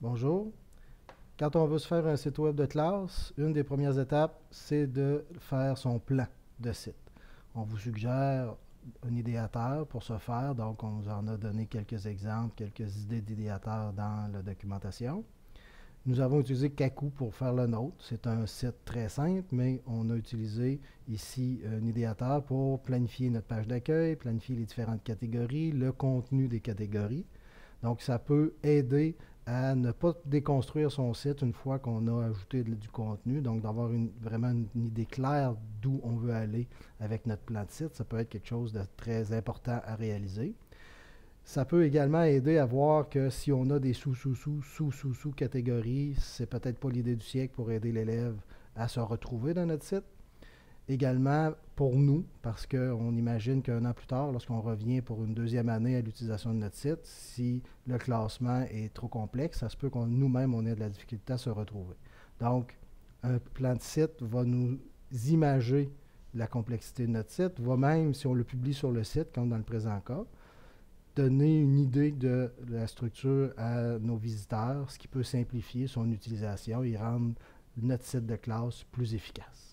Bonjour. Quand on veut se faire un site web de classe, une des premières étapes, c'est de faire son plan de site. On vous suggère un idéateur pour ce faire, donc on vous en a donné quelques exemples, quelques idées d'idéateur dans la documentation. Nous avons utilisé Kaku pour faire le nôtre. C'est un site très simple, mais on a utilisé ici un idéateur pour planifier notre page d'accueil, planifier les différentes catégories, le contenu des catégories. Donc, ça peut aider à ne pas déconstruire son site une fois qu'on a ajouté du contenu, donc d'avoir vraiment une idée claire d'où on veut aller avec notre plan de site. Ça peut être quelque chose de très important à réaliser. Ça peut également aider à voir que si on a des sous-sous-sous, sous-sous-sous catégories, c'est peut-être pas l'idée du siècle pour aider l'élève à se retrouver dans notre site. Également pour nous, parce qu'on imagine qu'un an plus tard, lorsqu'on revient pour une deuxième année à l'utilisation de notre site, si le classement est trop complexe, ça se peut qu'on nous-mêmes, on ait de la difficulté à se retrouver. Donc, un plan de site va nous imager la complexité de notre site, va même, si on le publie sur le site, comme dans le présent cas, donner une idée de la structure à nos visiteurs, ce qui peut simplifier son utilisation et rendre notre site de classe plus efficace.